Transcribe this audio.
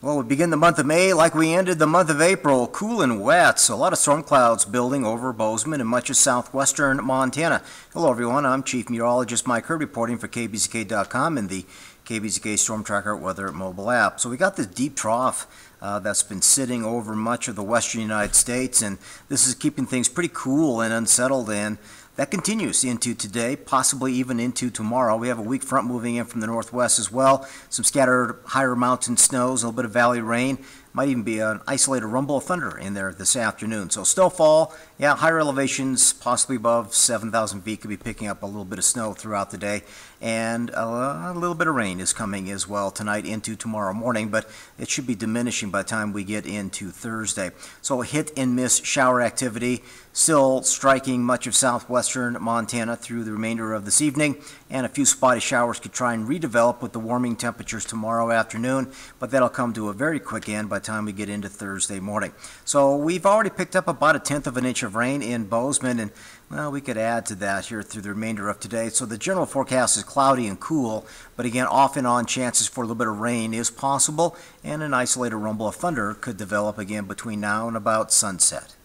Well, we begin the month of May like we ended the month of April, cool and wet. So a lot of storm clouds building over Bozeman and much of southwestern Montana. Hello, everyone. I'm Chief Meteorologist Mike Hurd reporting for KBZK.com and the KBZK Storm Tracker Weather mobile app. So we got this deep trough uh, that's been sitting over much of the western United States, and this is keeping things pretty cool and unsettled. And that continues into today, possibly even into tomorrow. We have a weak front moving in from the northwest as well. Some scattered higher mountain snows, a little bit of valley rain. Might even be an isolated rumble of thunder in there this afternoon. So snowfall, yeah, higher elevations, possibly above 7,000 feet, could be picking up a little bit of snow throughout the day. And uh, a, little bit of rain is coming as well tonight into tomorrow morning, but it should be diminishing by the time we get into Thursday. So hit and miss shower activity still striking much of southwestern Montana through the remainder of this evening, and a few spotty showers could try and redevelop with the warming temperatures tomorrow afternoon, but that'll come to a very quick end by time we get into Thursday morning. So we've already picked up about a tenth of an inch of rain in Bozeman, and well, we could add to that here through the remainder of today. So the general forecast is cloudy and cool, but again, off and on chances for a little bit of rain is possible, and an isolated rumble of thunder could develop again between now and about sunset.